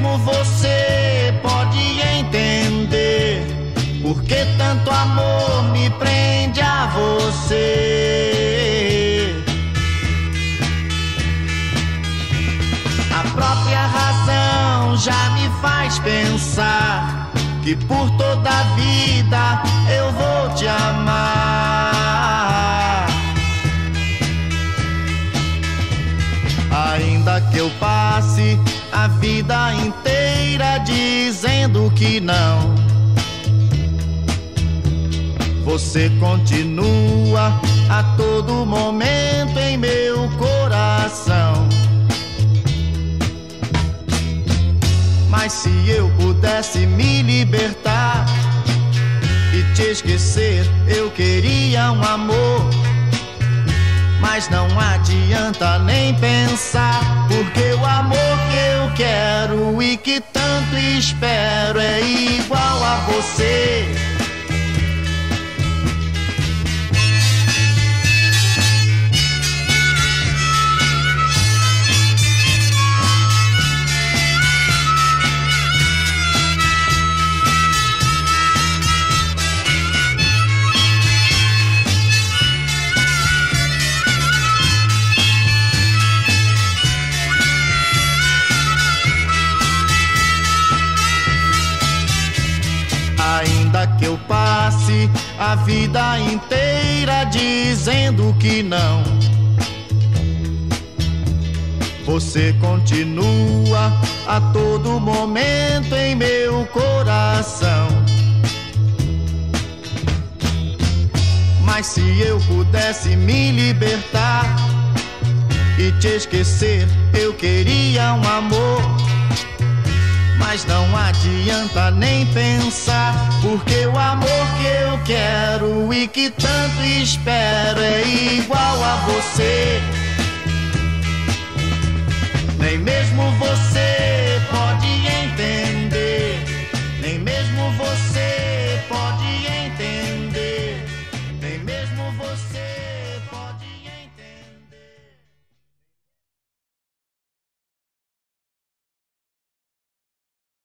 mesmo você pode entender porque tanto amor me prende a você. A própria razão já me faz pensar que por toda a vida eu vou te amar. Ainda que eu passe a vida inteira dizendo que não. Você continua a todo momento em meu coração. Mas se eu pudesse me libertar e te esquecer, eu queria um amor mas não adianta nem pensar, porque o amor quero e que tanto espero é igual a você. Eu passe a vida inteira dizendo que não. Você continua a todo momento em meu coração. Mas se eu pudesse me libertar e te esquecer, eu queria um amor mas não adianta nem pensar, porque o amor que eu quero e que tanto espero é igual a você. Nem mesmo você